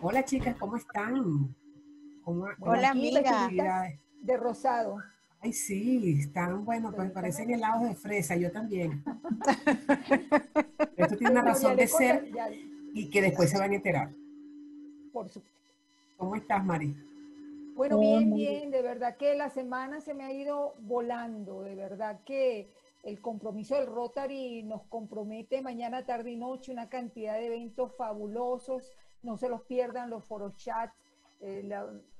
Hola chicas, ¿cómo están? Hola amiga. De rosado. Ay, sí, están, bueno, pues parecen helados de fresa, yo también. Esto tiene una razón de ser y que después se van a enterar. Por supuesto. ¿Cómo estás, Mari? Bueno, bien, bien, de verdad que la semana se me ha ido volando, de verdad que el compromiso del Rotary nos compromete mañana, tarde y noche, una cantidad de eventos fabulosos, no se los pierdan los chats, eh,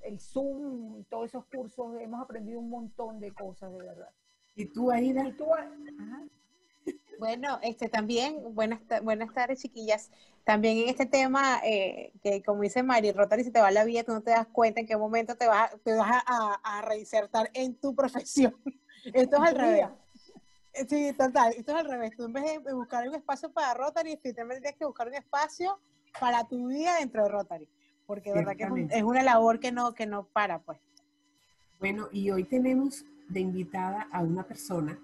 el Zoom, todos esos cursos, hemos aprendido un montón de cosas, de verdad. ¿Y tú, Aida? ¿Y tú, Bueno, este también, buenas, buenas tardes, chiquillas. También en este tema, eh, que como dice Mari, Rotary, si te va la vida, tú no te das cuenta en qué momento te vas, te vas a, a, reinsertar en tu profesión. Esto es al revés. Sí, total, esto es al revés. Tú en vez de buscar un espacio para Rotary, también tienes que buscar un espacio para tu vida dentro de Rotary. Porque de verdad que es, una labor que no, que no para, pues. Bueno, y hoy tenemos de invitada a una persona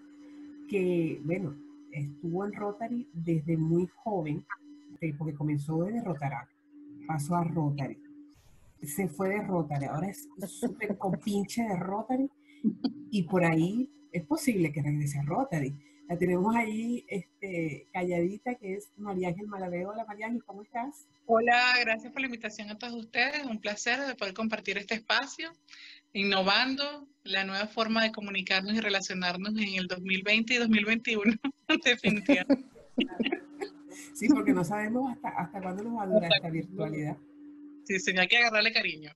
que, bueno, estuvo en Rotary desde muy joven, porque comenzó desde Rotary, pasó a Rotary, se fue de Rotary, ahora es súper compinche de Rotary y por ahí es posible que regrese a Rotary. La tenemos ahí este, calladita, que es María Ángel Malaveo. Hola María Ángel, ¿cómo estás? Hola, gracias por la invitación a todos ustedes. Un placer de poder compartir este espacio, innovando la nueva forma de comunicarnos y relacionarnos en el 2020 y 2021, definitivamente. Sí, porque no sabemos hasta, hasta cuándo nos va a durar esta virtualidad. Sí, sí, hay que agarrarle cariño.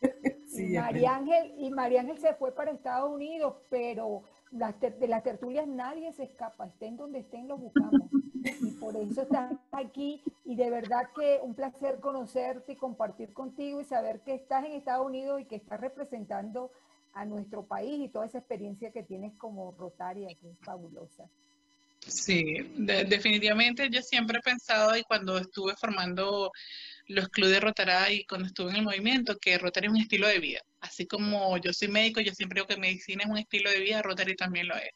Sí, María Ángel, y María Ángel se fue para Estados Unidos, pero de las tertulias nadie se escapa, estén donde estén, lo buscamos. Y por eso estás aquí y de verdad que un placer conocerte y compartir contigo y saber que estás en Estados Unidos y que estás representando a nuestro país y toda esa experiencia que tienes como Rotaria, que es fabulosa. Sí, definitivamente yo siempre he pensado y cuando estuve formando los clubes de Rotará y cuando estuve en el movimiento, que Rotary es un estilo de vida. Así como yo soy médico, yo siempre digo que medicina es un estilo de vida, Rotary también lo es.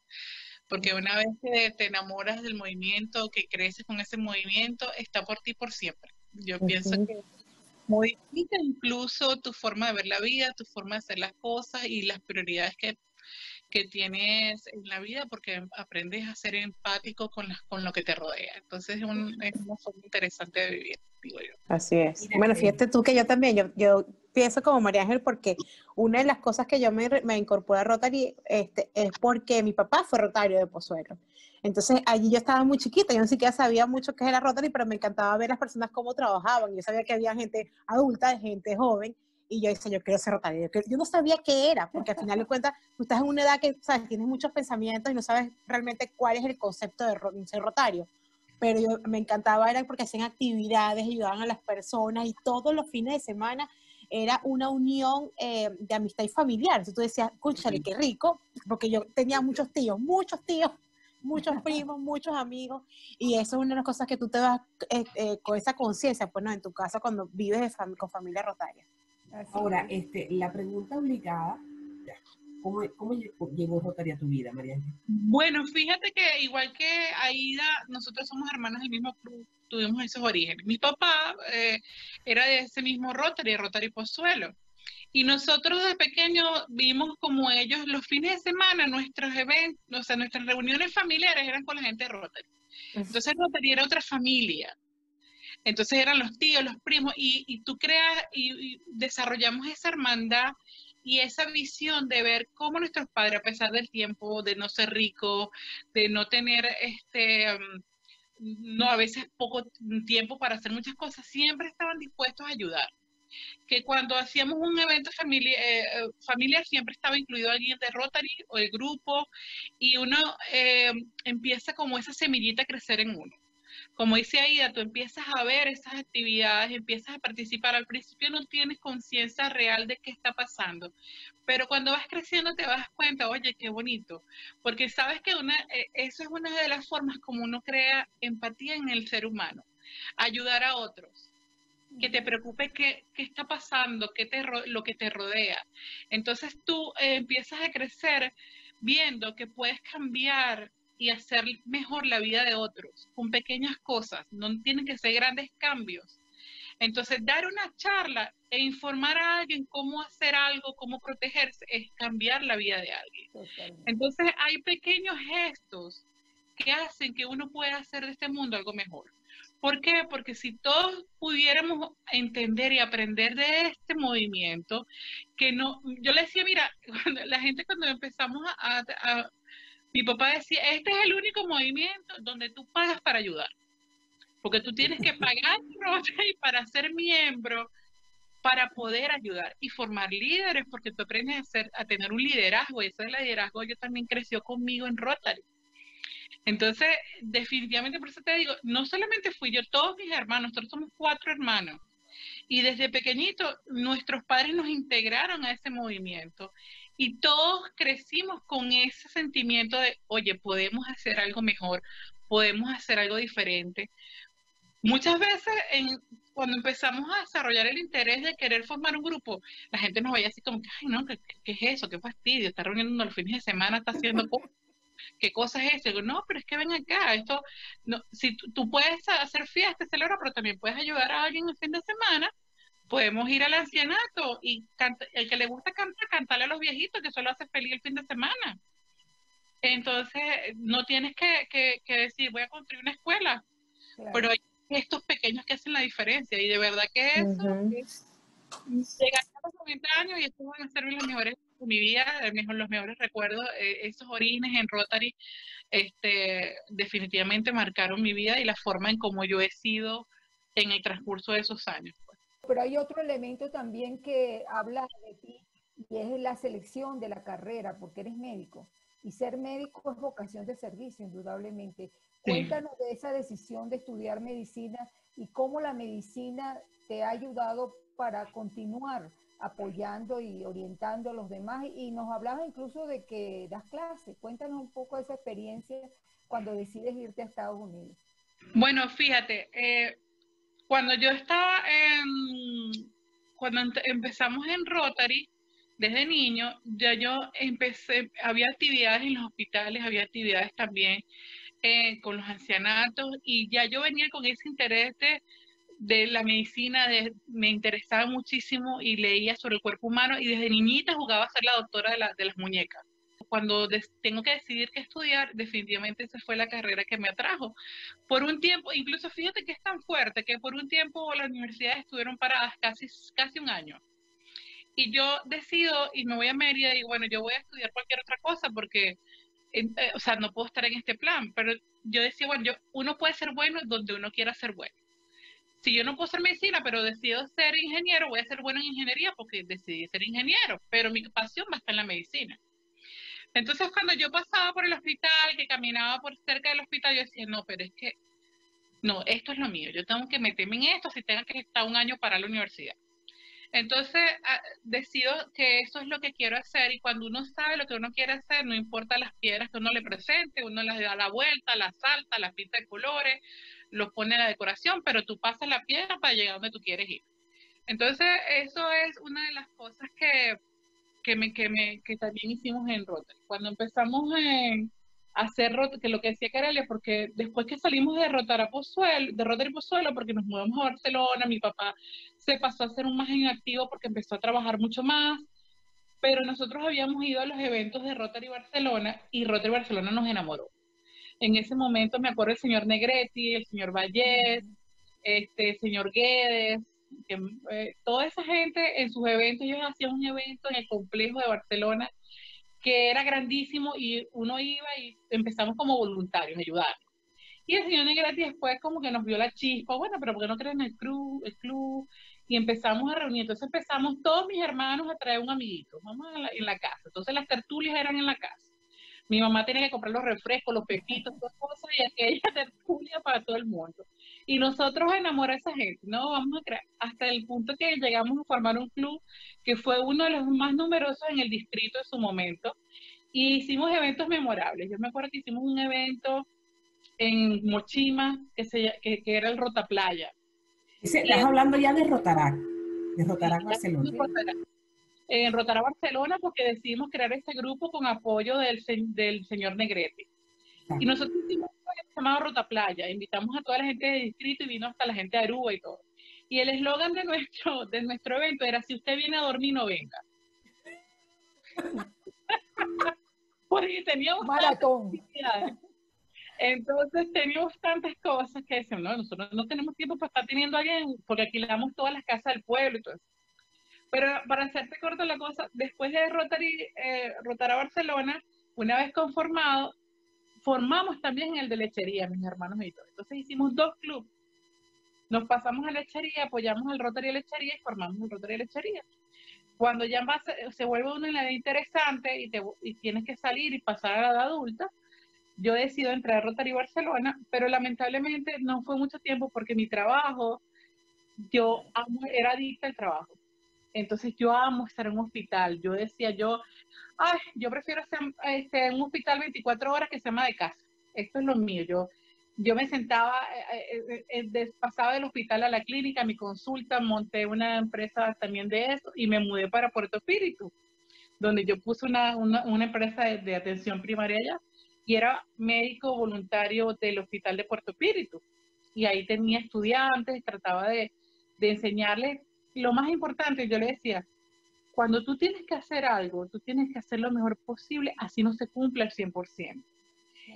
Porque una vez que te enamoras del movimiento, que creces con ese movimiento, está por ti por siempre. Yo pienso que modifica incluso tu forma de ver la vida, tu forma de hacer las cosas y las prioridades que que tienes en la vida porque aprendes a ser empático con, con lo que te rodea. Entonces es, un, es una forma interesante de vivir. Así es. Bueno, fíjate tú que yo también, yo, yo pienso como María Ángel porque una de las cosas que yo me, me incorporé a Rotary este, es porque mi papá fue rotario de Pozuelo. Entonces allí yo estaba muy chiquita, yo no siquiera sabía mucho qué era Rotary, pero me encantaba ver las personas cómo trabajaban. Yo sabía que había gente adulta, gente joven, y yo decía, yo quiero ser rotario. Yo, no sabía qué era, porque al final de cuentas, tú estás en una edad que sabes, tienes muchos pensamientos y no sabes realmente cuál es el concepto de ser rotario. Pero yo, me encantaba, era porque hacían actividades, ayudaban a las personas y todos los fines de semana era una unión eh, de amistad y familiar. Entonces tú decías, escúchale, qué rico, porque yo tenía muchos tíos, muchos tíos, muchos primos, muchos amigos, y eso es una de las cosas que tú te vas eh, eh, con esa conciencia, pues no, en tu casa cuando vives con familia rotaria. Ahora, este, la pregunta obligada, ¿cómo, cómo llegó Rotaria a tu vida, María? Bueno, fíjate que igual que Aida, nosotros somos hermanas del mismo club, tuvimos esos orígenes. Mi papá eh, era de ese mismo Rotary, Rotary Pozuelo. Y nosotros de pequeños vimos como ellos los fines de semana, nuestros eventos, o sea, nuestras reuniones familiares eran con la gente de Rotary. Entonces Rotary era otra familia. Entonces eran los tíos, los primos, y, tú creas y, desarrollamos esa hermandad y esa visión de ver cómo nuestros padres, a pesar del tiempo, de no ser ricos, de no tener este, um, no a veces poco tiempo para hacer muchas cosas, siempre estaban dispuestos a ayudar. Que cuando hacíamos un evento familiar, eh, eh, familiar siempre estaba incluido alguien de Rotary o el grupo, y uno eh, empieza como esa semillita a crecer en uno como dice Aida, tú empiezas a ver esas actividades, empiezas a participar. Al principio no tienes conciencia real de qué está pasando, pero cuando vas creciendo te das cuenta, oye, qué bonito, porque sabes que una, e, eso es una de las formas como uno crea empatía en el ser humano, ayudar a otros que te preocupe qué, qué está pasando, qué te, lo que te rodea. Entonces tú eh, empiezas a crecer viendo que puedes cambiar y hacer mejor la vida de otros con pequeñas cosas, no tienen que ser grandes cambios. Entonces, dar una charla e informar a alguien cómo hacer algo, cómo protegerse, es cambiar la vida de alguien. Entonces, hay pequeños gestos que hacen que uno pueda hacer de este mundo algo mejor. ¿Por qué? Porque si todos pudiéramos entender y aprender de este movimiento, que no, yo le decía, mira, la gente cuando empezamos a, mi papá decía, este es el único movimiento donde tú pagas para ayudar, porque tú tienes que pagar para ser miembro, para poder ayudar y formar líderes, porque tú aprendes a, ser, tener un liderazgo, y ese liderazgo yo también creció conmigo en Rotary. Entonces, definitivamente por eso te digo, no solamente fui yo, todos mis hermanos, nosotros somos cuatro hermanos. Y desde pequeñito nuestros padres nos integraron a ese movimiento y todos crecimos con ese sentimiento de, oye, podemos hacer algo mejor, podemos hacer algo diferente. Muchas veces cuando empezamos a desarrollar el interés de querer formar un grupo, la gente nos veía así como ay, no, ¿qué, es eso? ¿Qué fastidio? Está reuniendo los fines de semana, está haciendo ¿qué cosa es eso? no, pero es que ven acá, esto, no, si tú, puedes hacer fiesta, celebrar, pero también puedes ayudar a alguien el fin de semana, podemos ir al ancianato y el que le gusta cantar, cantarle a los viejitos, que solo hace feliz el fin de semana. Entonces, no tienes que, decir, voy a construir una escuela, pero hay estos pequeños que hacen la diferencia y de verdad que eso, llegar a los 90 años y estos van a ser los mejores mi vida, los mejores recuerdos, eh, esos orígenes en Rotary, este, definitivamente marcaron mi vida y la forma en cómo yo he sido en el transcurso de esos años. Pero hay otro elemento también que habla de ti y es la selección de la carrera, porque eres médico. Y ser médico es vocación de servicio, indudablemente. Cuéntanos de esa decisión de estudiar medicina y cómo la medicina te ha ayudado para continuar apoyando y orientando a los demás. Y nos hablaba incluso de que das clases. Cuéntanos un poco de esa experiencia cuando decides irte a Estados Unidos. Bueno, fíjate, eh, cuando yo estaba en, cuando empezamos en Rotary, desde niño, ya yo empecé, había actividades en los hospitales, había actividades también eh, con los ancianatos y ya yo venía con ese interés de de la medicina me interesaba muchísimo y leía sobre el cuerpo humano y desde niñita jugaba a ser la doctora de, de las muñecas. Cuando tengo que decidir qué estudiar, definitivamente esa fue la carrera que me atrajo. Por un tiempo, incluso fíjate que es tan fuerte que por un tiempo las universidades estuvieron paradas casi, casi un año. Y yo decido y me voy a Mérida y digo, bueno, yo voy a estudiar cualquier otra cosa porque, eh, o sea, no puedo estar en este plan. Pero yo decía, bueno, yo, uno puede ser bueno donde uno quiera ser bueno si yo no puedo ser medicina, pero decido ser ingeniero, voy a ser bueno en ingeniería porque decidí ser ingeniero, pero mi pasión va a estar en la medicina. Entonces, cuando yo pasaba por el hospital, que caminaba por cerca del hospital, yo decía, no, pero es que, no, esto es lo mío, yo tengo que meterme en esto si tengo que estar un año para la universidad. Entonces, ah, decido que eso es lo que quiero hacer y cuando uno sabe lo que uno quiere hacer, no importa las piedras que uno le presente, uno las da la vuelta, las salta, las pinta de colores, los pone en la decoración, pero tú pasas la piedra para llegar donde tú quieres ir. Entonces, eso es una de las cosas que, que, me, que, me, que también hicimos en Rotary. Cuando empezamos en hacer que lo que decía Carelia, porque después que salimos de Rotary Pozuelo, de Rotary Pozuelo, porque nos mudamos a Barcelona, mi papá se pasó a ser un más inactivo porque empezó a trabajar mucho más, pero nosotros habíamos ido a los eventos de Rotary Barcelona y Rotary Barcelona nos enamoró en ese momento me acuerdo el señor Negretti, el señor Vallés, este, el señor Guedes, que, eh, toda esa gente en sus eventos, ellos hacían un evento en el complejo de Barcelona que era grandísimo y uno iba y empezamos como voluntarios a ayudar. Y el señor Negretti después como que nos vio la chispa, bueno, pero ¿por qué no creen el club? El club? Y empezamos a reunir. Entonces empezamos todos mis hermanos a traer un amiguito, vamos en la casa. Entonces las tertulias eran en la casa mi mamá tenía que comprar los refrescos, los pepitos, todas cosas, y aquella tertulia para todo el mundo. Y nosotros enamoramos a esa gente, ¿no? Vamos a crear, hasta el punto que llegamos a formar un club que fue uno de los más numerosos en el distrito en su momento, y hicimos eventos memorables. Yo me acuerdo que hicimos un evento en Mochima, que, se, que, era el Rotaplaya. Estás hablando ya de Rotarac, de Rotarac Barcelona en Barcelona porque decidimos crear este grupo con apoyo del, del señor Negrete. Y nosotros hicimos llamado Rota Playa, invitamos a toda la gente del distrito y vino hasta la gente de Aruba y todo. Y el eslogan de nuestro, de nuestro evento era, si usted viene a dormir, no venga. Porque teníamos maratón. Entonces teníamos tantas cosas que decíamos, no, nosotros no tenemos tiempo para estar teniendo a alguien, porque alquilamos todas las casas del pueblo y todo eso. Pero para hacerte corta la cosa, después de Rotary, eh, Rotar a Barcelona, una vez conformado, formamos también el de lechería, mis hermanos y todo. Entonces hicimos dos clubes. Nos pasamos a lechería, apoyamos al Rotary de lechería y formamos el Rotary de lechería. Cuando ya se vuelve una edad interesante y, te, y tienes que salir y pasar a la edad adulta, yo decido entrar a Rotary Barcelona, pero lamentablemente no fue mucho tiempo porque mi trabajo, yo era adicta al trabajo. Entonces yo amo estar en un hospital. Yo decía, yo, ay, yo prefiero estar este, en un hospital 24 horas que se llama de casa. Esto es lo mío. Yo, yo me sentaba, eh, eh, eh, pasaba del hospital a la clínica, a mi consulta, monté una empresa también de eso y me mudé para Puerto Espíritu, donde yo puse una, una, empresa de, atención primaria allá y era médico voluntario del Hospital de Puerto Espíritu. Y ahí tenía estudiantes, trataba de, de enseñarles. lo más importante, yo le decía, cuando tú tienes que hacer algo, tú tienes que hacer lo mejor posible, así no se cumple al 100%.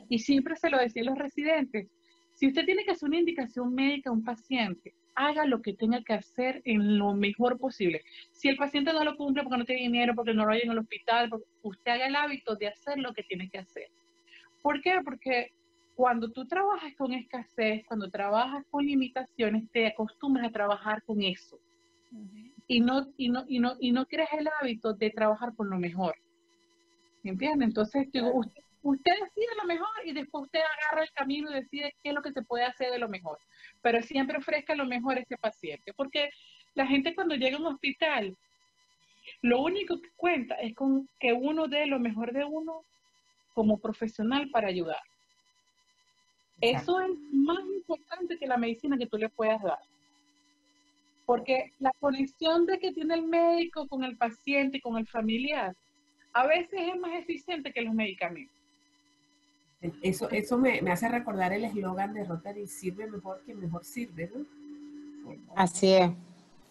Y siempre se lo decía a los residentes, si usted tiene que hacer una indicación médica a un paciente, haga lo que tenga que hacer en lo mejor posible. Si el paciente no lo cumple porque no tiene dinero, porque no lo hay en el hospital, usted haga el hábito de hacer lo que tiene que hacer. ¿Por qué? Porque cuando tú trabajas con escasez, cuando trabajas con limitaciones, te acostumbras a trabajar con eso. Y, no, y, no, y, no, y no creas el hábito de trabajar con lo mejor. ¿Entiendes? Entonces, usted, usted, decide lo mejor y después usted agarra el camino y decide qué es lo que se puede hacer de lo mejor. Pero siempre ofrezca lo mejor a ese paciente. Porque la gente cuando llega a un hospital, lo único que cuenta es con que uno dé lo mejor de uno como profesional para ayudar. Eso es más importante que la medicina que tú le puedas dar. Porque la conexión de que tiene el médico con el paciente y con el familiar, a veces es más eficiente que los medicamentos. Eso, eso me, me hace recordar el eslogan de Rotary, sirve mejor que mejor sirve, ¿no? Así es.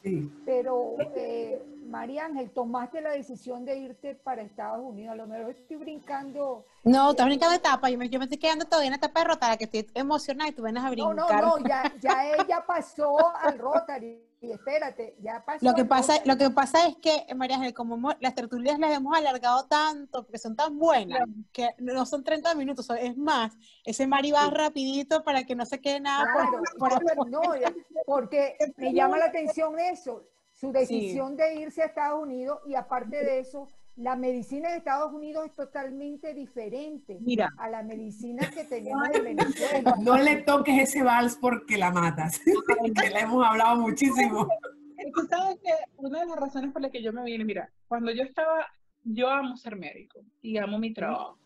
Sí. Pero eh, María Ángel, tomaste la decisión de irte para Estados Unidos. A lo mejor estoy brincando. No, estás brincando etapa. Yo me, yo me estoy quedando todavía en la etapa de Rotary, que estoy emocionada y tú vienes a brincar. No, no, no, ya, ya ella pasó al Rotary. Espérate, ya pasó. Lo que, pasa, lo que pasa es que, María Ángel, como las tertulias las hemos alargado tanto, porque son tan buenas, que no son 30 minutos, es más, ese Mari va rapidito para que no se quede nada por, no, porque me llama la atención eso su decisión de irse a Estados Unidos y aparte de eso, la medicina de Estados Unidos es totalmente diferente a la medicina que tenemos en Venezuela. No le toques ese vals porque la matas, que la hemos hablado muchísimo. Tú sabes que una de las razones por las que yo me vine, mira, cuando yo estaba, yo amo ser médico y amo mi trabajo,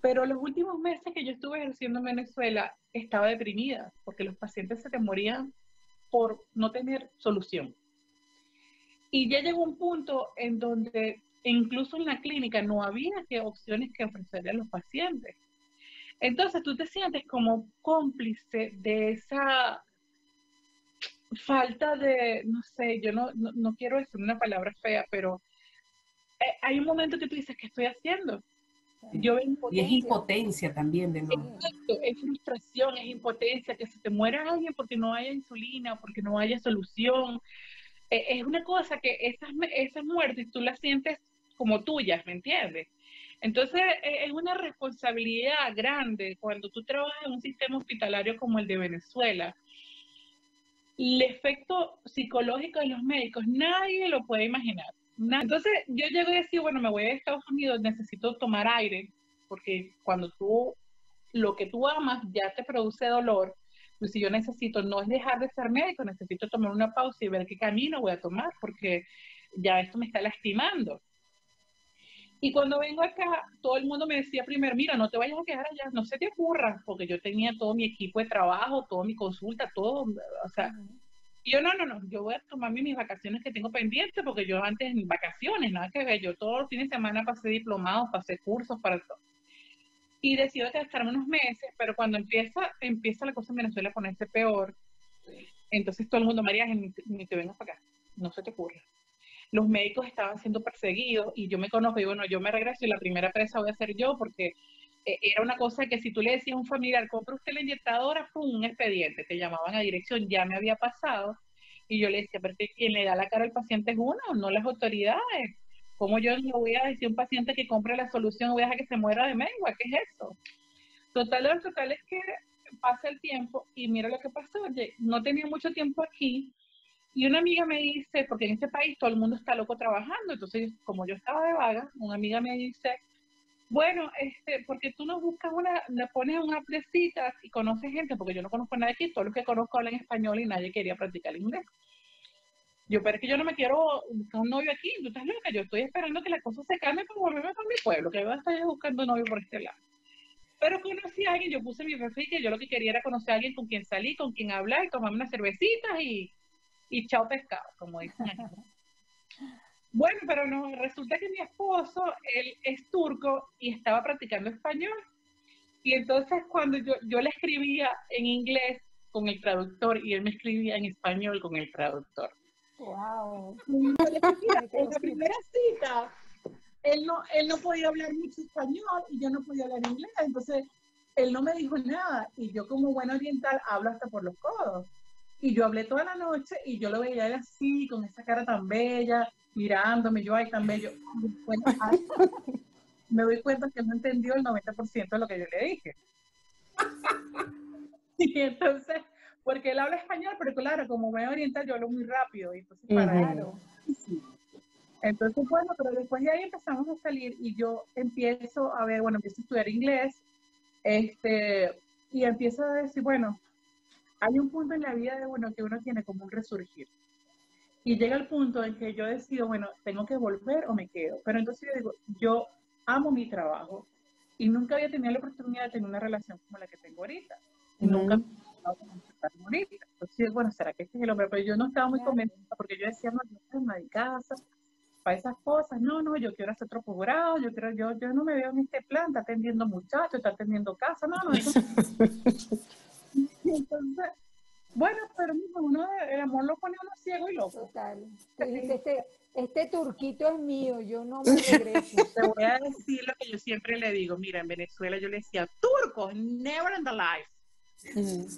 pero los últimos meses que yo estuve ejerciendo en Venezuela estaba deprimida porque los pacientes se te morían por no tener solución. Y ya llegó un punto en donde incluso en la clínica no había que opciones que ofrecerle a los pacientes. Entonces tú te sientes como cómplice de esa falta de, no sé, yo no, no, quiero decir una palabra fea, pero eh, hay un momento que tú dices, ¿qué estoy haciendo? Yo y es impotencia también de nuevo. Exacto, es frustración, es impotencia, que se te muera alguien porque no haya insulina, porque no haya solución, eh, es una cosa que esas, esas muertes tú las sientes como tuyas, ¿me entiendes? Entonces e, es una responsabilidad grande cuando tú trabajas en un sistema hospitalario como el de Venezuela. El efecto psicológico de los médicos, nadie lo puede imaginar. Entonces yo llego y decir, bueno, me voy a Estados Unidos, necesito tomar aire, porque cuando tú, lo que tú amas ya te produce dolor, pues si yo necesito, no es dejar de ser médico, necesito tomar una pausa y ver qué camino voy a tomar, porque ya esto me está lastimando. Y cuando vengo acá, todo el mundo me decía primero, mira, no te vayas a quedar allá, no se te ocurra, porque yo tenía todo mi equipo de trabajo, toda mi consulta, todo, o sea, y yo no, no, no, yo voy a tomarme mis vacaciones que tengo pendientes, porque yo antes en vacaciones, nada que ver, yo todos los fines de semana pasé diplomados, pasé cursos para todo. y decido estarme unos meses, pero cuando empieza, empieza la cosa en Venezuela a ponerse peor, entonces todo el mundo, María, ni, ni te vengas para acá, no se te ocurra. Los médicos estaban siendo perseguidos y yo me conozco y bueno, yo me regreso y la primera presa voy a ser yo porque eh, era una cosa que si tú le decías a un familiar, compra usted la inyectadora, fue un expediente, te llamaban a dirección, ya me había pasado y yo le decía, pero quien le da la cara al paciente es uno, no las autoridades. ¿Cómo yo le voy a decir a un paciente que compre la solución, voy a dejar que se muera de mengua? ¿Qué es eso? Total, total es que pasa el tiempo y mira lo que pasó. No tenía mucho tiempo aquí y una amiga me dice, porque en este país todo el mundo está loco trabajando, entonces como yo estaba de vaga, una amiga me dice, bueno, este, porque tú no buscas una, le pones una presita y conoces gente, porque yo no conozco a nadie aquí, todos los que conozco hablan español y nadie quería practicar inglés. Yo, pero es que yo no me quiero buscar un novio aquí, tú estás loca, yo estoy esperando que la cosa se cambie para volverme con mi pueblo, que yo estar buscando novio por este lado. Pero conocí a alguien, yo puse mi perfil, que yo lo que quería era conocer a alguien con quien salir, con quien hablar, y tomarme unas cervecitas y, y chao pescado, como dicen Bueno, pero no, resulta que mi esposo, él es turco y estaba practicando español. Y entonces cuando yo, yo le escribía en inglés con el traductor y él me escribía en español con el traductor. Wow. En la primera cita, él no, él no podía hablar mucho español y yo no podía hablar inglés, entonces él no me dijo nada y yo como buen oriental hablo hasta por los codos. Y yo hablé toda la noche y yo lo veía él así, con esa cara tan bella, mirándome, yo, ay, tan bello. Me doy cuenta que no entendió el 90% de lo que yo le dije. y entonces, porque él habla español, pero claro, como me oriental, yo hablo muy rápido. Y entonces, para Entonces, bueno, pero después de ahí empezamos a salir y yo empiezo a ver, bueno, empiezo a estudiar inglés, este, y empiezo a decir, bueno, hay un punto en la vida de, bueno, que uno tiene como un resurgir. Y llega el punto en que yo decido, bueno, tengo que volver o me quedo. Pero entonces yo digo, yo amo mi trabajo y nunca había tenido la oportunidad de tener una relación como la que tengo ahorita. Nunca me ahorita. Entonces, bueno, ¿será que este es el hombre? Pero yo no estaba muy convencida porque yo decía, no, yo estoy en mi casa para esas cosas. No, no, yo quiero hacer otro posgrado, yo quiero, yo, yo no me veo en este plan, está atendiendo muchachos, está atendiendo casa, no, no. Entonces, bueno, pero uno, el amor lo pone uno ciego y loco. Total. Este, este turquito es mío, yo no me regreso. Te voy a decir lo que yo siempre le digo. Mira, en Venezuela yo le decía, turcos, never in the life.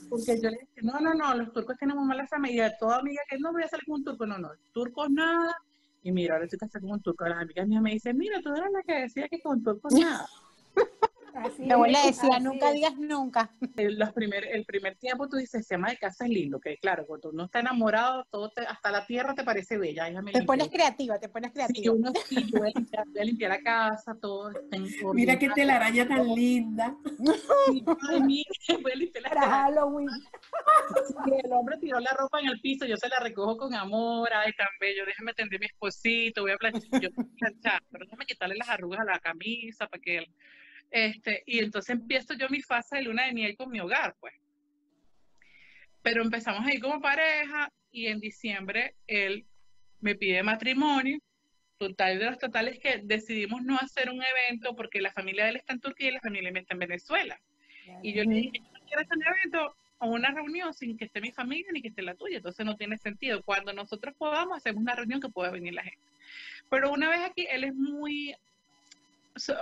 Porque yo le decía, no, no, no, los turcos tenemos malas amigas. Toda amiga que no voy a salir con un turco, no, no, turcos nada. Y mira, ahora estoy casada con un turco. Las amigas mías me dicen, mira, tú eras la que decía que con turcos nada. Mi abuela decía, nunca digas nunca. El, los primer, el primer tiempo tú dices, se llama de casa es lindo, que claro, cuando uno está enamorado, todo hasta la tierra te parece bella. te pones creativa, te pones creativa. Sí, uno sí, voy a, limpiar, la casa, todo. Mira qué telaraña tan linda. voy a limpiar la Para Halloween. el hombre tiró la ropa en el piso, yo se la recojo con amor, ay, tan bello, déjame tender mi esposito, voy a planchar, yo planchar, pero déjame quitarle las arrugas a la camisa para que él este, y entonces empiezo yo mi fase de luna de miel con mi hogar, pues. Pero empezamos ahí como pareja y en diciembre él me pide matrimonio. Total de los totales que decidimos no hacer un evento porque la familia de él está en Turquía y la familia mía está en Venezuela. Y yo le dije, yo no quiero hacer un evento o una reunión sin que esté mi familia ni que esté la tuya. Entonces no tiene sentido. Cuando nosotros podamos, hacemos una reunión que pueda venir la gente. Pero una vez aquí, él es muy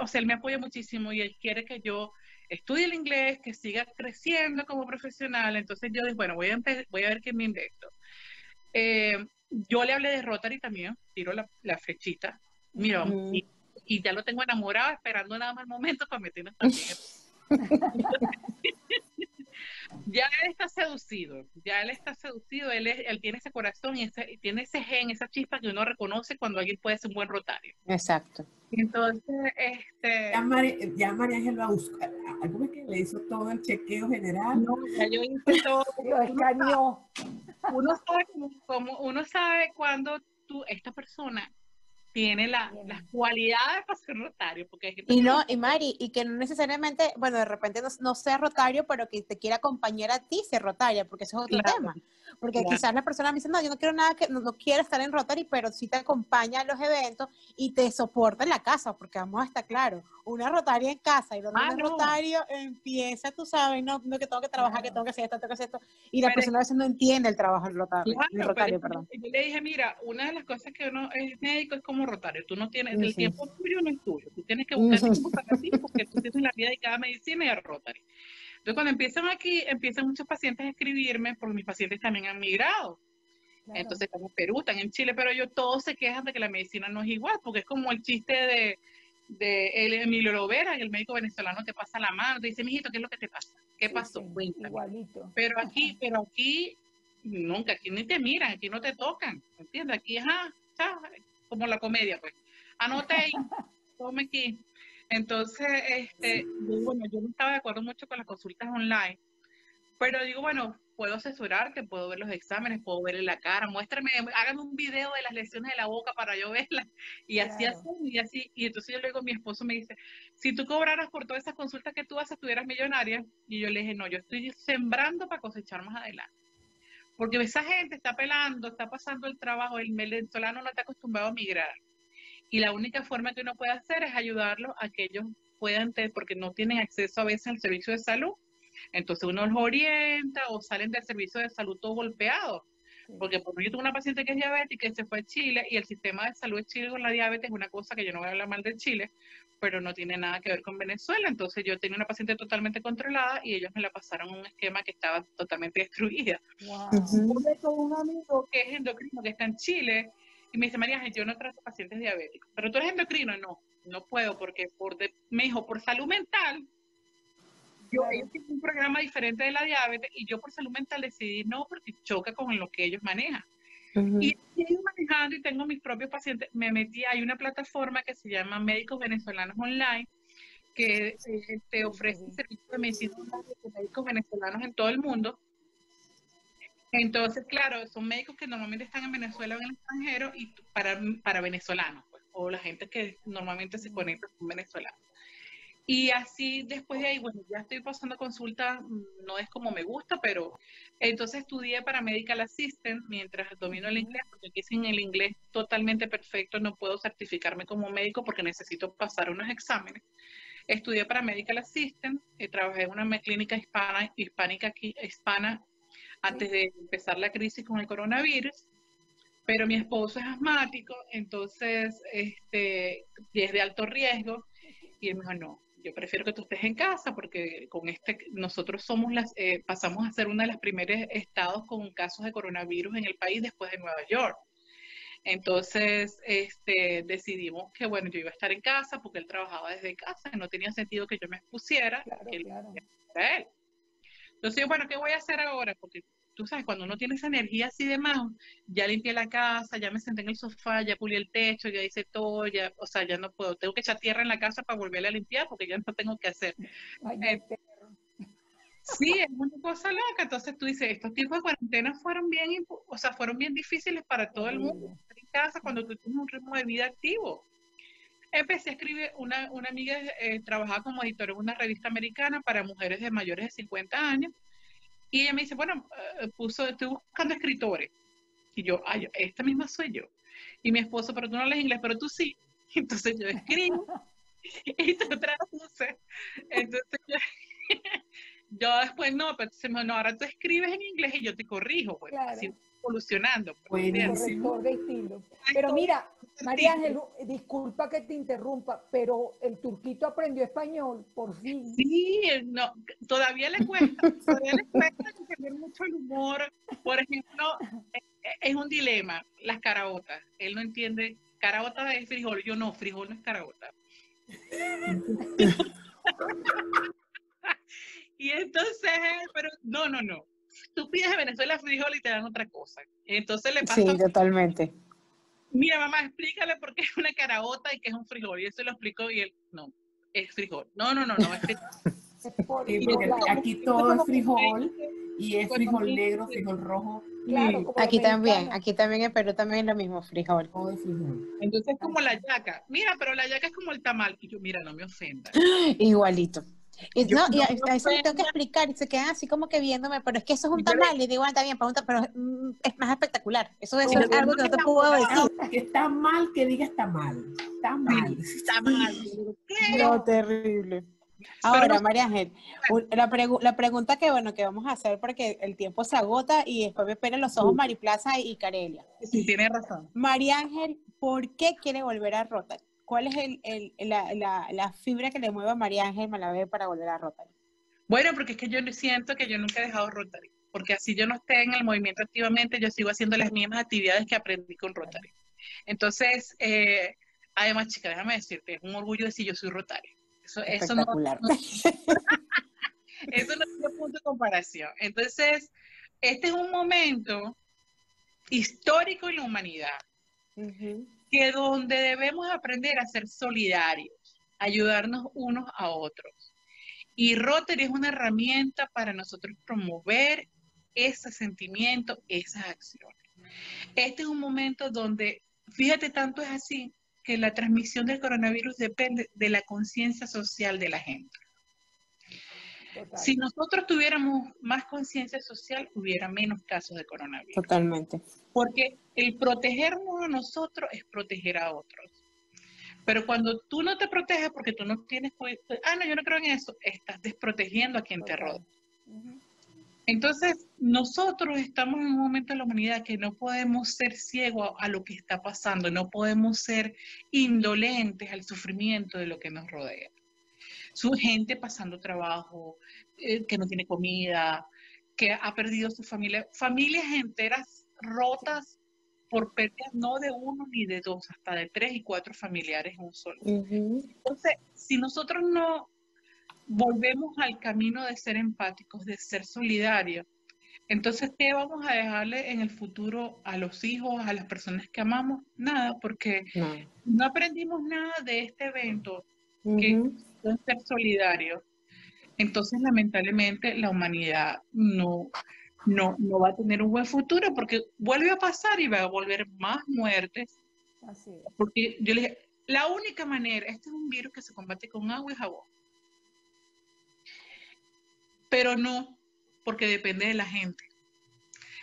o sea, él me apoya muchísimo y él quiere que yo estudie el inglés, que siga creciendo como profesional. Entonces yo dije, bueno, voy a, voy a ver qué me invento. Eh, yo le hablé de Rotary también, tiro la, la flechita, mira, y, ya lo tengo enamorado, esperando nada más el momento para meternos también. Ya él está seducido, ya él está seducido, él, él tiene ese corazón y, ese, tiene ese gen, esa chispa que uno reconoce cuando alguien puede ser un buen rotario. Exacto. Entonces, este... Ya María, ya María Ángel va a buscar, ¿alguna que le hizo todo el chequeo general? No, ya yo hice todo. Lo escaneó. Uno sabe, como, uno sabe cuando tú, esta persona tiene la, las cualidades para ser rotario. Porque y no, y Mari, y que no necesariamente, bueno, de repente no, sea rotario, pero que te quiera acompañar a ti ser rotaria, porque eso es otro tema. Porque quizás la persona me dice, no, yo no quiero nada, que no, quiero estar en Rotary, pero sí te acompaña a los eventos y te soporta en la casa, porque vamos a estar claro, una rotaria en casa y donde ah, un rotario empieza, tú sabes, no, no que tengo que trabajar, que tengo que hacer esto, tengo que hacer esto, y la persona a veces no entiende el trabajo del rotario, rotario perdón. Yo le dije, mira, una de las cosas que uno es médico es como rotario, tú no tienes, el tiempo tuyo no es tuyo, tú tienes que buscar tiempo para ti porque tú tienes la vida de cada medicina y a rotario. Entonces, cuando empiezan aquí, empiezan muchos pacientes a escribirme, porque mis pacientes también han migrado. Entonces, están en Perú, están en Chile, pero ellos todos se quejan de que la medicina no es igual, porque es como el chiste de, de el Emilio Lovera, el médico venezolano te pasa la mano, te dice, mijito, ¿qué es lo que te pasa? ¿Qué pasó? Igualito. Pero aquí, pero aquí, nunca, aquí ni te miran, aquí no te tocan, ¿entiendes? Aquí es, ah, como la comedia, pues. Anote ahí, tome aquí. Entonces, este, bueno, yo no estaba de acuerdo mucho con las consultas online, pero digo, bueno, puedo asesorarte, puedo ver los exámenes, puedo verle la cara, muéstrame, hágame un video de las lesiones de la boca para yo verlas. Y así, así, y así. Y entonces yo le digo, mi esposo me dice, si tú cobraras por todas esas consultas que tú haces, estuvieras millonaria. Y yo le dije, no, yo estoy sembrando para cosechar más adelante. Porque esa gente está pelando, está pasando el trabajo, el venezolano no está acostumbrado a migrar. Y la única forma que uno puede hacer es ayudarlos a que ellos puedan, porque no tienen acceso a veces al servicio de salud. Entonces uno los orienta o salen del servicio de salud todo golpeados. Porque por yo tengo una paciente que es diabética y se fue a Chile y el sistema de salud de Chile con la diabetes es una cosa que yo no voy a hablar mal de Chile, pero no tiene nada que ver con Venezuela. Entonces yo tenía una paciente totalmente controlada y ellos me la pasaron a un esquema que estaba totalmente destruida. Wow. un amigo que es endocrino que está en Chile y me dice, María, yo no trato pacientes diabéticos. Pero tú eres endocrino. No, no puedo porque por me dijo, por salud mental, yo, ellos un programa diferente de la diabetes y yo por salud mental decidí no porque choca con lo que ellos manejan. Y estoy manejando y tengo mis propios pacientes. Me metí, hay una plataforma que se llama Médicos Venezolanos Online que eh, te ofrece servicios de medicina de médicos venezolanos en todo el mundo entonces, claro, son médicos que normalmente están en Venezuela o en el extranjero y para, para venezolanos, pues, o la gente que normalmente se conecta con venezolanos. Y así después de ahí, bueno, ya estoy pasando consulta, mm, no es como me gusta, pero entonces estudié para Medical Assistant mientras domino el inglés, porque aquí sin el inglés totalmente perfecto no puedo certificarme como médico porque necesito pasar unos exámenes. Estudié para Medical Assistant, eh, trabajé en una clínica hispana, hispánica aquí, hispana antes de empezar la crisis con el coronavirus, pero mi esposo es asmático, entonces este, es de alto riesgo, y él me dijo, no, yo prefiero que tú estés en casa porque con este, nosotros somos las, eh, pasamos a ser uno de los primeros estados con casos de coronavirus en el país después de Nueva York. Entonces, este, decidimos que, bueno, yo iba a estar en casa porque él trabajaba desde casa y no tenía sentido que yo me expusiera. Claro, claro. él. Entonces, bueno, ¿qué voy a hacer ahora? Porque tú sabes, cuando uno tiene esa energía así de más, ya limpié la casa, ya me senté en el sofá, ya pulí el techo, ya hice todo, ya, o sea, ya no puedo, tengo que echar tierra en la casa para volverle a limpiar porque ya no tengo que hacer. Eh, sí, es una cosa loca. Entonces tú dices, estos tiempos de cuarentena fueron bien, o sea, fueron bien difíciles para todo el mundo en casa cuando tú tienes un ritmo de vida activo. Empecé a escribir, una, una amiga eh, trabajaba como editora en una revista americana para mujeres de mayores de 50 años. Y ella me dice, bueno, eh, puso, estoy buscando escritores. Y yo, ay, esta misma soy yo. Y mi esposo, pero tú no hablas inglés, pero tú sí. Entonces yo escribo y tú traduces. Entonces yo, yo después no, pero no, ahora tú escribes en inglés y yo te corrijo, pues, así evolucionando. Pues, corrector de estilo. Pero mira, María Ángel, disculpa que te interrumpa, pero el turquito aprendió español, por fin. Sí, no, todavía le cuesta, todavía le cuesta entender mucho el humor. Por ejemplo, e, e, es un dilema, las caraotas. Él no entiende, caraota es frijol, yo no, frijol no es caraota. y entonces, pero no, no, no. Tú pides de Venezuela frijol y te dan otra cosa. Entonces le pasa. Sí, totalmente mira mamá, explícale por qué es una caraota y qué es un frijol. Y eso lo explicó y él, no, es frijol. No, no, no, no, es frijol. aquí todo es frijol y es frijol negro, frijol rojo, Claro, aquí también, aquí también en Perú también es lo mismo, frijol. Entonces como la yaca. Mira, pero la yaca es como el tamal. Y yo, mira, no me ofenda. Igualito. Y, no, y a, eso me tengo que explicar y se quedan así como que viéndome, pero es que eso es un tamal. Y digo, ah, está bien, pregunta, pero mm, es más espectacular. Eso, es algo que no te puedo decir. está mal que diga está mal. Está mal. Está mal. No, terrible. Ahora, María Ángel, la, la, pregunta que bueno que vamos a hacer porque el tiempo se agota y después me esperan los ojos Mariplaza y Carelia. Sí, tiene razón. María Ángel, ¿por qué quiere volver a Rotary? ¿Cuál es el, la, la, fibra que le mueve a María Ángel Malavé para volver a Rotary? Bueno, porque es que yo siento que yo nunca he dejado Rotary, porque así yo no esté en el movimiento activamente, yo sigo haciendo las mismas actividades que aprendí con Rotary. Entonces, eh, además, chica, déjame decirte, es un orgullo decir yo soy Rotary. Eso, eso no, eso no es punto de comparación. Entonces, este es un momento histórico en la humanidad, que donde debemos aprender a ser solidarios, ayudarnos unos a otros. Y Rotary es una herramienta para nosotros promover ese sentimiento, esas acciones. Este es un momento donde, fíjate, tanto es así que la transmisión del coronavirus depende de la conciencia social de la gente. Si nosotros tuviéramos más conciencia social, hubiera menos casos de coronavirus. Totalmente. Porque el protegernos a nosotros es proteger a otros. Pero cuando tú no te proteges porque tú no tienes, ah, no, yo no creo en eso, estás desprotegiendo a quien te rodea. Entonces, nosotros estamos en un momento de la humanidad que no podemos ser ciegos a, lo que está pasando, no podemos ser indolentes al sufrimiento de lo que nos rodea. Su gente pasando trabajo, eh, que no tiene comida, que ha perdido su familia, familias enteras rotas por pérdidas no de uno ni de dos, hasta de tres y cuatro familiares en un solo. Entonces, si nosotros no volvemos al camino de ser empáticos, de ser solidarios. Entonces, ¿qué vamos a dejarle en el futuro a los hijos, a las personas que amamos? Nada, porque no, aprendimos nada de este evento, que es ser solidario. Entonces, lamentablemente, la humanidad no, no, no va a tener un buen futuro porque vuelve a pasar y va a volver más muertes. Así Porque yo le dije, la única manera, este es un virus que se combate con agua y jabón pero no porque depende de la gente.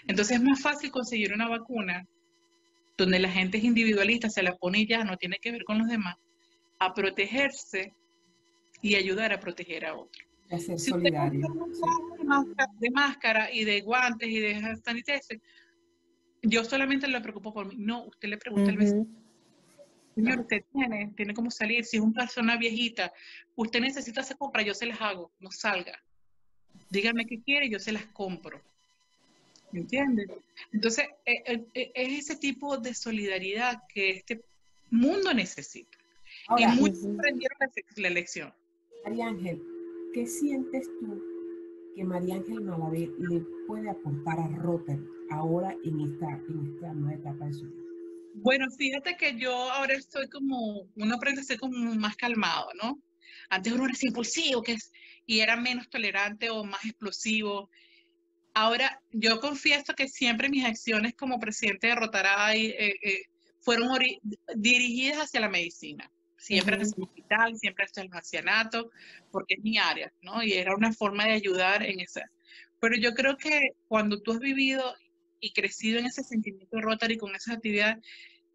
Entonces es más fácil conseguir una vacuna donde la gente es individualista, se la pone y ya, no tiene que ver con los demás, a protegerse y ayudar a proteger a otros. Ser solidario. De máscara y de guantes y de sanitizer, yo solamente le preocupo por mí. No, usted le pregunta al vecino. Señor, usted tiene, tiene cómo salir. Si es una persona viejita, usted necesita hacer compra, yo se las hago, no salga dígame qué quiere yo se las compro. ¿Me entiendes? Entonces, eh, eh, eh, es ese tipo de solidaridad que este mundo necesita. y muchos aprendieron la, elección. María Ángel, ¿qué sientes tú que María Ángel Malavé le puede aportar a Rotary ahora en esta, en esta nueva etapa de su vida? Bueno, fíjate que yo ahora estoy como, uno aprende a ser como más calmado, ¿no? Antes uno era impulsivo, que es, y era menos tolerante o más explosivo. Ahora, yo confieso que siempre mis acciones como presidente de Rotaray eh, eh, fueron dirigidas hacia la medicina. Siempre hacia el hospital, siempre hacia el ancianato, porque es mi área, ¿no? Y era una forma de ayudar en esa. Pero yo creo que cuando tú has vivido y crecido en ese sentimiento de Rotary con esas actividades,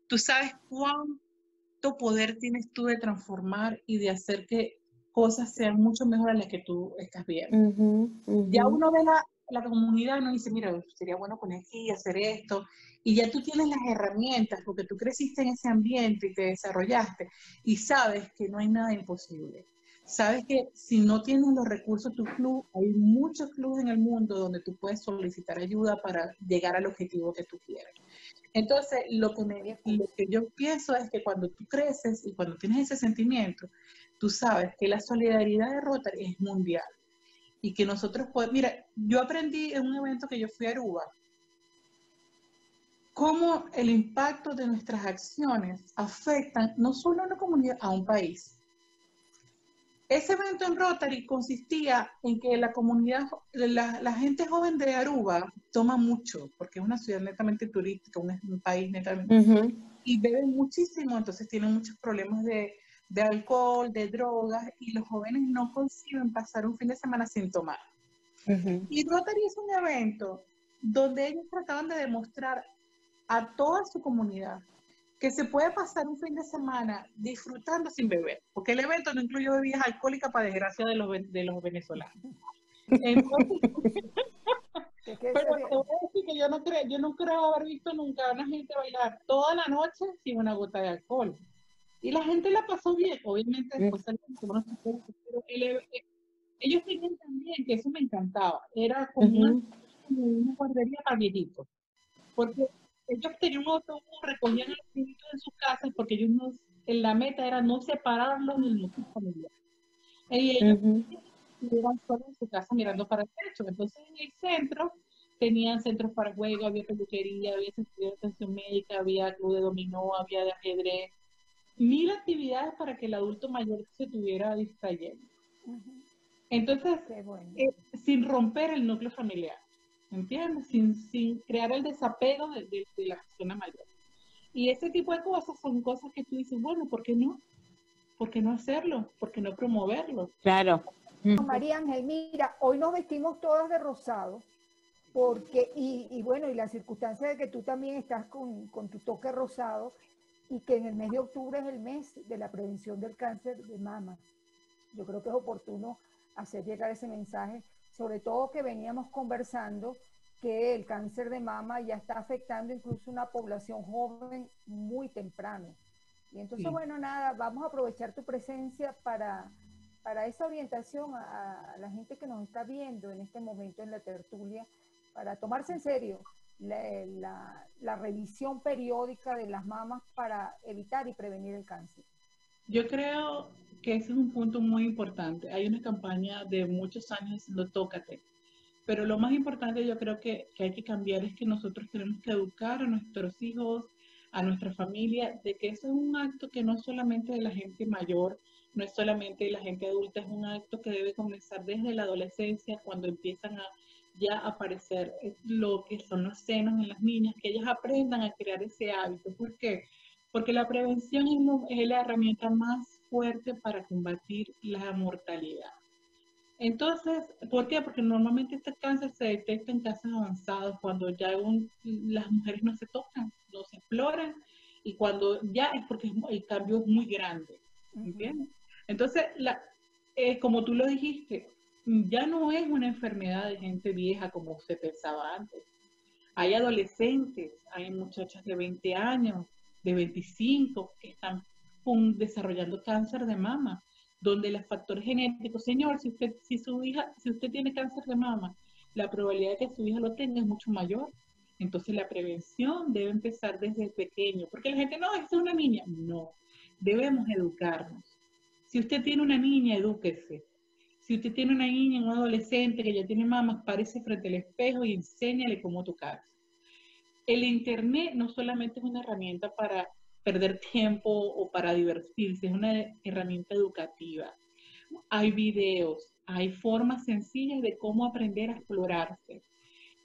tú sabes cuánto poder tienes tú de transformar y de hacer que cosas sean mucho mejores a las que tú estás viendo. Ya uno ve la, la comunidad, uno dice, mira, sería bueno poner aquí, hacer esto, y ya tú tienes las herramientas porque tú creciste en ese ambiente y te desarrollaste y sabes que no hay nada imposible. Sabes que si no tienes los recursos tu club, hay muchos clubes en el mundo donde tú puedes solicitar ayuda para llegar al objetivo que tú quieres. Entonces, lo que, me, lo que yo pienso es que cuando tú creces y cuando tienes ese sentimiento, tú sabes que la solidaridad de Rotary es mundial y que nosotros podemos, mira, yo aprendí en un evento que yo fui a Aruba, cómo el impacto de nuestras acciones afectan no solo a una comunidad, a un país. ese evento en Rotary consistía en que la comunidad, la, gente joven de Aruba toma mucho, porque es una ciudad netamente turística, un, país netamente, y beben muchísimo, entonces tienen muchos problemas de, de, alcohol, de drogas, y los jóvenes no consiguen pasar un fin de semana sin tomar. Y Rotary es un evento donde ellos trataban de demostrar a toda su comunidad que se puede pasar un fin de semana disfrutando sin beber, porque el evento no incluye bebidas alcohólicas para desgracia de los, de los venezolanos. pero te voy a decir que yo no, creo, yo no creo haber visto nunca a una gente bailar toda la noche sin una gota de alcohol. Y la gente la pasó bien, obviamente después pero e, ellos tenían también, que eso me encantaba, era como, una, una guardería para viejitos. Porque ellos tenían un autobús, recogían a los niños en sus casas porque ellos no, la meta era no separarlos del núcleo familiar. Y ellos uh solo en su casa mirando para el techo. Entonces en el centro tenían centros para juego, había peluquería, había centro de atención médica, había club de dominó, había de ajedrez, mil actividades para que el adulto mayor se tuviera distrayendo. Entonces, eh, sin romper el núcleo familiar. ¿entiendes? Sin, sin crear el desapego de, de, la persona mayor. Y ese tipo de cosas son cosas que tú dices, bueno, ¿por qué no? ¿Por qué no hacerlo? ¿Por qué no promoverlo? Claro. María Ángel, mira, hoy nos vestimos todas de rosado, porque, y, y, bueno, y la circunstancia de que tú también estás con, con, tu toque rosado y que en el mes de octubre es el mes de la prevención del cáncer de mama. Yo creo que es oportuno hacer llegar ese mensaje sobre todo que veníamos conversando que el cáncer de mama ya está afectando incluso una población joven muy temprano. Y entonces, bueno, nada, vamos a aprovechar tu presencia para, para esa orientación a, la gente que nos está viendo en este momento en la tertulia, para tomarse en serio la, la revisión periódica de las mamas para evitar y prevenir el cáncer. Yo creo que ese es un punto muy importante. Hay una campaña de muchos años diciendo tócate, pero lo más importante yo creo que, que, hay que cambiar es que nosotros tenemos que educar a nuestros hijos, a nuestra familia, de que ese es un acto que no es solamente de la gente mayor, no es solamente de la gente adulta, es un acto que debe comenzar desde la adolescencia, cuando empiezan a ya aparecer lo que son los senos en las niñas, que ellas aprendan a crear ese hábito. ¿Por qué? Porque la prevención es, la herramienta más fuerte para combatir la mortalidad. Entonces, ¿por qué? Porque normalmente este cáncer se detecta en casos avanzados, cuando ya las mujeres no se tocan, no se exploran, y cuando ya es porque el cambio es muy grande. ¿Entiendes? Entonces, la, eh, como tú lo dijiste, ya no es una enfermedad de gente vieja como se pensaba antes. Hay adolescentes, hay muchachas de 20 años, de 25 que están desarrollando cáncer de mama, donde los factores genéticos, señor, si usted, si su hija, si usted tiene cáncer de mama, la probabilidad de que su hija lo tenga es mucho mayor. Entonces la prevención debe empezar desde pequeño, porque la gente, no, es una niña. No, debemos educarnos. Si usted tiene una niña, edúquese. Si usted tiene una niña, un adolescente que ya tiene mamas, parece frente al espejo y enséñale cómo tocarse el Internet no solamente es una herramienta para perder tiempo o para divertirse, es una herramienta educativa. Hay videos, hay formas sencillas de cómo aprender a explorarse.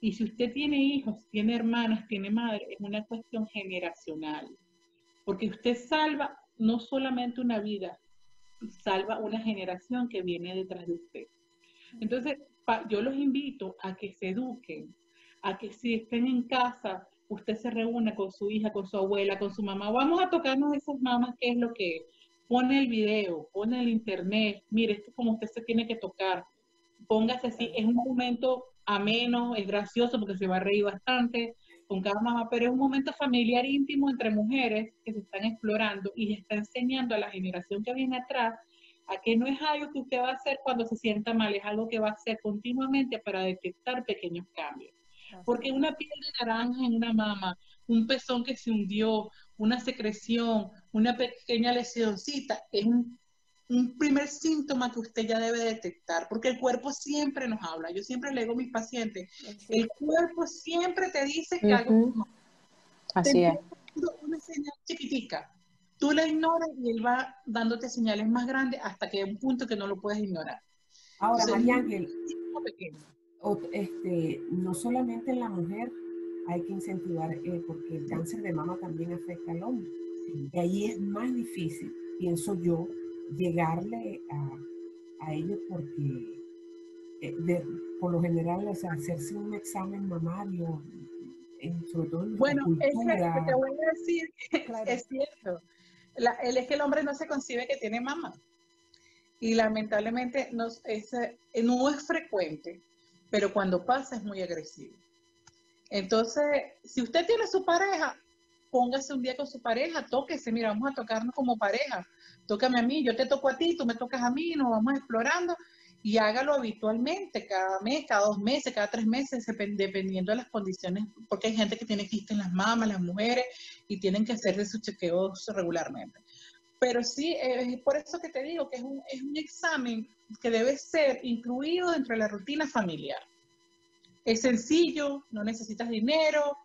Y si usted tiene hijos, tiene hermanas, tiene madre, es una cuestión generacional. Porque usted salva no solamente una vida, salva una generación que viene detrás de usted. Entonces, yo los invito a que se eduquen, a que si estén en casa, usted se reúne con su hija, con su abuela, con su mamá, vamos a tocarnos esas mamás, qué es lo que Pone el video, pone el internet, mire, esto es como usted se tiene que tocar, póngase así, es un momento ameno, es gracioso porque se va a reír bastante con cada mamá, pero es un momento familiar íntimo entre mujeres que se están explorando y está enseñando a la generación que viene atrás a que no es algo que usted va a hacer cuando se sienta mal, es algo que va a hacer continuamente para detectar pequeños cambios. Porque una piel de naranja en una mama, un pezón que se hundió, una secreción, una pequeña lesioncita, es un, primer síntoma que usted ya debe detectar, porque el cuerpo siempre nos habla. Yo siempre le digo a mis pacientes, el cuerpo siempre te dice que algo Así es. Una señal chiquitica. tú la ignoras y él va dándote señales más grandes hasta que hay un punto que no lo puedes ignorar. Ahora, María Ángel, este, no solamente en la mujer hay que incentivar, eh, porque el cáncer de mama también afecta al hombre. Y ahí es más difícil, pienso yo, llegarle a, a ellos porque eh, por lo general, o sea, hacerse un examen mamario, sobre todo en Bueno, es que te voy a decir, es cierto. La, el, es que el hombre no se concibe que tiene mamá. Y lamentablemente no es, no es frecuente, pero cuando pasa es muy agresivo. Entonces, si usted tiene su pareja, póngase un día con su pareja, tóquese, mira, vamos a tocarnos como pareja, tócame a mí, yo te toco a ti, tú me tocas a mí, nos vamos explorando y hágalo habitualmente, cada mes, cada dos meses, cada tres meses, dependiendo de las condiciones, porque hay gente que tiene quiste en las mamas, las mujeres, y tienen que hacerse sus chequeos regularmente. Pero sí, es por eso que te digo que es un, es un examen que debe ser incluido dentro de la rutina familiar. Es sencillo, no necesitas dinero,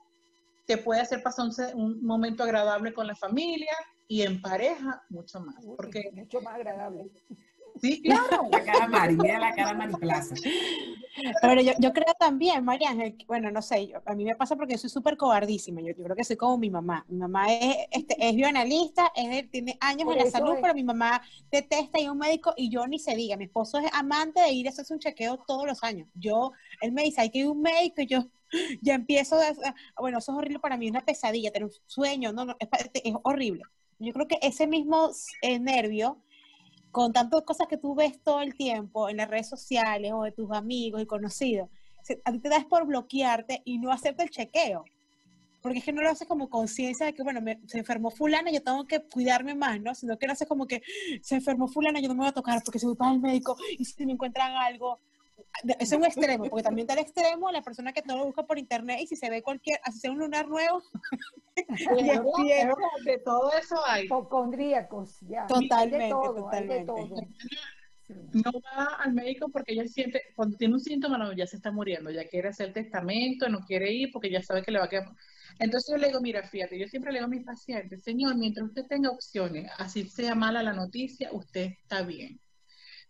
te puede hacer pasar un, momento agradable con la familia y en pareja mucho más. Porque, mucho más agradable. Sí, claro. La cara Mari, mira la cara Mari Plaza. Pero yo, yo creo también, María Ángel, bueno, no sé, yo, a mí me pasa porque soy súper cobardísima. Yo, yo, creo que soy como mi mamá. Mi mamá es, este, es bioanalista, es, tiene años en la salud, pero mi mamá detesta ir a un médico y yo ni se diga. Mi esposo es amante de ir a hacerse un chequeo todos los años. Yo, él me dice, hay que ir a un médico y yo ya empiezo, a, bueno, eso es horrible para mí, una pesadilla, tener un sueño, no, no, es, horrible. Yo creo que ese mismo eh, nervio con tantas cosas que tú ves todo el tiempo en las redes sociales o de tus amigos y conocidos, a ti te das por bloquearte y no hacerte el chequeo. Porque es que no lo haces como conciencia de que, bueno, se enfermó fulana, yo tengo que cuidarme más, ¿no? Sino que lo haces como que se enfermó fulana, yo no me voy a tocar porque si voy para el médico y si me encuentran algo, es un extremo, porque también está el extremo la persona que no lo busca por internet y si se ve cualquier, así sea un lunar nuevo. de todo eso hay. Hipocondríacos, ya. Totalmente, totalmente. No va al médico porque ella siente, cuando tiene un síntoma, no, ya se está muriendo, ya quiere hacer testamento, no quiere ir porque ya sabe que le va a quedar. Entonces yo le digo, mira, fíjate, yo siempre le digo a mis pacientes, señor, mientras usted tenga opciones, así sea mala la noticia, usted está bien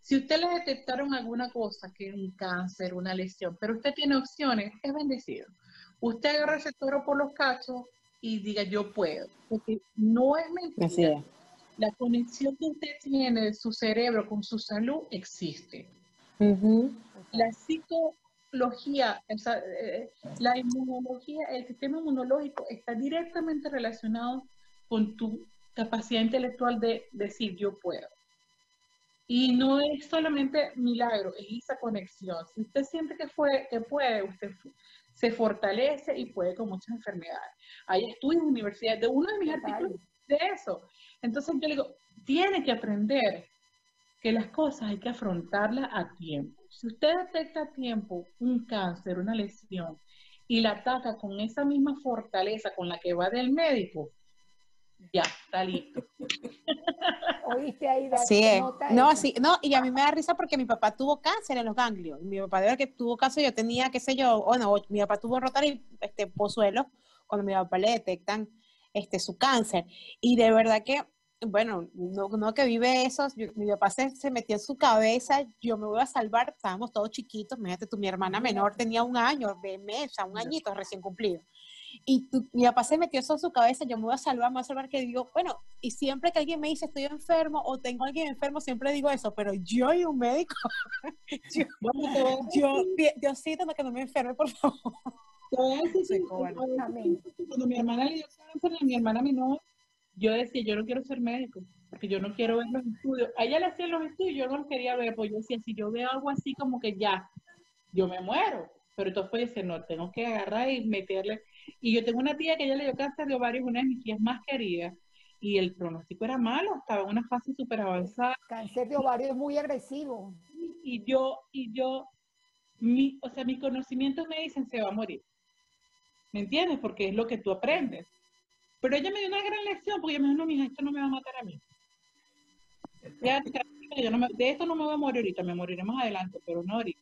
si usted le detectaron alguna cosa, que es un cáncer, una lesión, pero usted tiene opciones, es bendecido. Usted agarra ese toro por los cachos y diga, yo puedo. Porque no es mentira. La conexión que usted tiene de su cerebro con su salud existe. La psicología, eh, la inmunología, el sistema inmunológico está directamente relacionado con tu capacidad intelectual de decir yo puedo. Y no es solamente milagro, es esa conexión. Si usted siente que, fue, que puede, usted se fortalece y puede con muchas enfermedades. Hay estudios en universidades, de uno de mis artículos de eso. Entonces yo le digo, tiene que aprender que las cosas hay que afrontarlas a tiempo. Si usted detecta a tiempo un cáncer, una lesión, y la ataca con esa misma fortaleza con la que va del médico, ya, está listo. ¿Oíste ahí? Sí, no, sí, no, y a mí me da risa porque mi papá tuvo cáncer en los ganglios. Mi papá de verdad que tuvo cáncer, yo tenía, qué sé yo, bueno, mi papá tuvo rotar este, pozuelo cuando mi papá le detectan este, su cáncer. Y de verdad que, bueno, no, no que vive eso, mi papá se, se, metió en su cabeza, yo me voy a salvar, estábamos todos chiquitos, fíjate tú, mi hermana menor tenía un año de mes, o sea, un añito recién cumplido. Y mi papá se metió eso en su cabeza, yo me voy a salvar, me voy a salvar, que digo, bueno, y siempre que alguien me dice estoy enfermo o tengo a alguien enfermo, siempre digo eso, pero yo y un médico, yo, yo, Diosito, no que no me enferme, por favor. Cuando mi hermana le dio cáncer a mi hermana menor, yo decía, yo no quiero ser médico, porque yo no quiero ver los estudios. A ella le hacían los estudios, yo no los quería ver, pues yo decía, si yo veo algo así como que ya, yo me muero. Pero entonces pues decir, no, tengo que agarrar y meterle y yo tengo una tía que ella le dio cáncer de ovario, una de mis tías más queridas, y el pronóstico era malo, estaba en una fase súper avanzada. Cáncer de ovario es muy agresivo. Y yo, y yo, mi, o sea, mis conocimientos me dicen se va a morir. ¿Me entiendes? Porque es lo que tú aprendes. Pero ella me dio una gran lección, porque ella me dijo, no, mija, esto no me va a matar a mí. de esto no me voy a morir ahorita, me moriré más adelante, pero no ahorita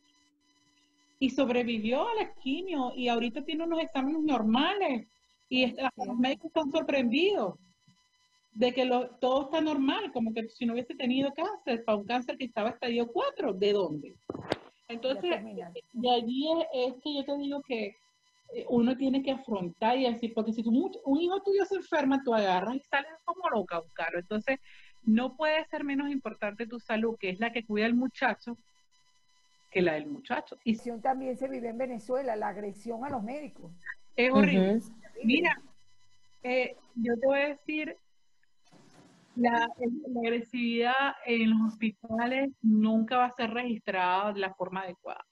y sobrevivió a la quimio y ahorita tiene unos exámenes normales y los médicos están sorprendidos. de que lo, todo está normal, como que si no hubiese tenido cáncer, para un cáncer que estaba estadio 4, ¿de dónde? Entonces, de allí es, que yo te digo que eh, uno tiene que afrontar y decir, porque si un hijo tuyo se enferma, tú agarras y sales como loca a buscarlo. Entonces, no puede ser menos importante tu salud, que es la que cuida el muchacho, que la del muchacho. Y también se vive en Venezuela, la agresión a los médicos. Es horrible. Mira, eh, yo te voy a decir, la, agresividad en los hospitales nunca va a ser registrada de la forma adecuada.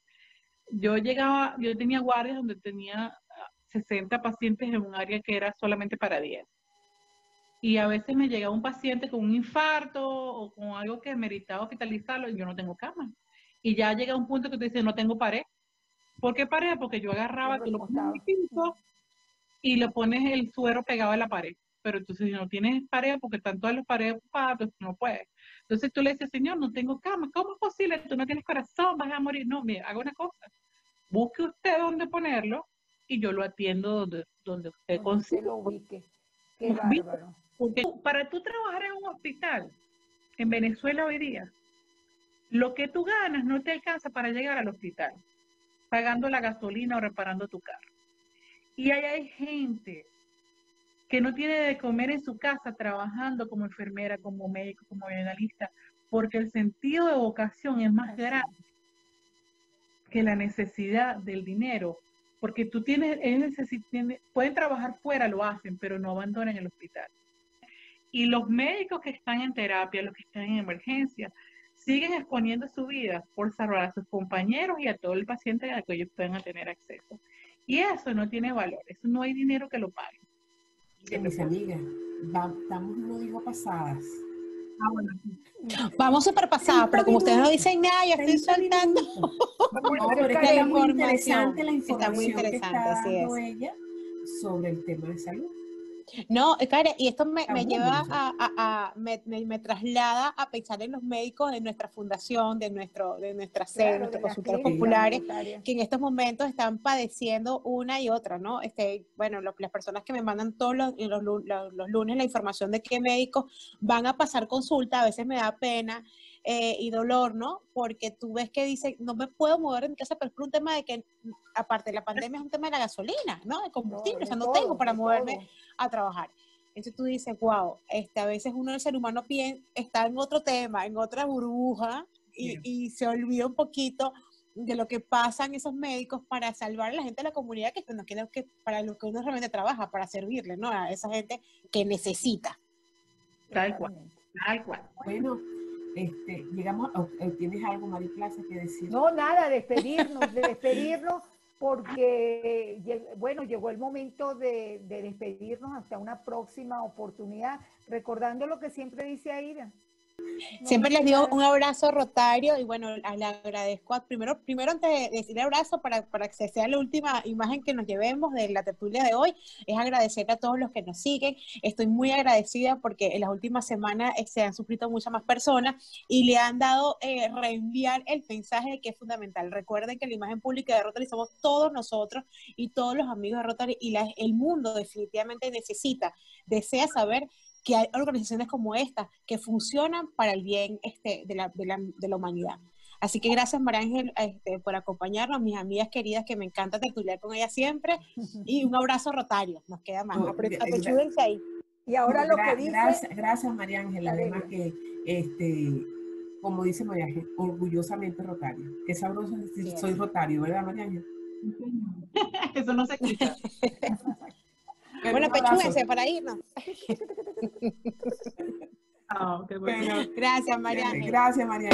Yo llegaba, yo tenía guardias donde tenía 60 pacientes en un área que era solamente para 10. Y a veces me llegaba un paciente con un infarto o con algo que meritaba hospitalizarlo y yo no tengo cama. Y ya llega un punto que te dice, no tengo pared. ¿Por qué pared? Porque yo agarraba, tú lo pones y le pones el suero pegado a la pared. Pero entonces si no tienes pared, porque están todas las paredes ocupadas, pues no puedes. Entonces tú le dices, Señor, no tengo cama. ¿Cómo es posible? Tú no tienes corazón, vas a morir. No, mire, haga una cosa. Busque usted dónde ponerlo y yo lo atiendo donde, donde usted consiga. lo ubique. Qué bárbaro. Porque para tú trabajar en un hospital, en Venezuela hoy día, lo que tú ganas no te alcanza para llegar al hospital, pagando la gasolina o reparando tu carro. Y ahí hay gente que no tiene de comer en su casa trabajando como enfermera, como médico, como analista, porque el sentido de vocación es más grande que la necesidad del dinero, porque tú tienes, pueden trabajar fuera, lo hacen, pero no abandonan el hospital. Y los médicos que están en terapia, los que están en emergencia, siguen exponiendo su vida por salvar a sus compañeros y a todo el paciente a que ellos puedan tener acceso. Y eso no tiene valor, eso no hay dinero que lo pague. mis amigas, estamos, no digo pasadas. Ah, Vamos super pasadas, pero como ustedes no dicen nada, yo estoy soltando. está muy interesante la información está muy interesante, que está ella sobre el tema de salud. No, Karen, y esto me, lleva a, me, me, traslada a pensar en los médicos de nuestra fundación, de nuestro, de nuestra sede, nuestros consultores populares, que en estos momentos están padeciendo una y otra, ¿no? Este, bueno, las personas que me mandan todos los, los, los, lunes la información de qué médicos van a pasar consulta, a veces me da pena. Eh, y dolor, ¿no? Porque tú ves que dice, no me puedo mover de mi casa, pero es por un tema de que, aparte de la pandemia, es un tema de la gasolina, ¿no? De combustible, o sea, no tengo para moverme a trabajar. Entonces tú dices, wow, este, a veces uno, el ser humano, está en otro tema, en otra burbuja, y, se olvida un poquito de lo que pasan esos médicos para salvar a la gente de la comunidad que, no que para lo que uno realmente trabaja, para servirle, ¿no? A esa gente que necesita. Tal cual, tal cual. Bueno, este, llegamos, ¿tienes algo, Mariplaza, que decir? No, nada, despedirnos, de despedirnos porque, bueno, llegó el momento de, despedirnos hasta una próxima oportunidad, recordando lo que siempre dice Aida, Siempre les digo un abrazo rotario y bueno, le agradezco. primero, primero antes de decirle abrazo para, para que sea la última imagen que nos llevemos de la tertulia de hoy, es agradecer a todos los que nos siguen. Estoy muy agradecida porque en las últimas semanas eh, se han suscrito muchas más personas y le han dado eh, reenviar el mensaje que es fundamental. Recuerden que la imagen pública de Rotary somos todos nosotros y todos los amigos de Rotary y el mundo definitivamente necesita, desea saber que hay organizaciones como esta que funcionan para el bien este, de, la, de, la, de la humanidad. Así que gracias, María Ángel, este, por acompañarnos, mis amigas queridas, que me encanta tertuliar con ella siempre. Y un abrazo rotario, nos queda más. Apechúdense ahí. Y ahora lo que dice... Gracias, gracias María Ángel. Además que, este, como dice María Ángel, orgullosamente rotario. Qué sabroso decir, soy rotario, ¿verdad, María Ángel? Eso no se quita. Bueno, pechúense para irnos. Oh, qué bueno. Gracias, María. Gracias, María.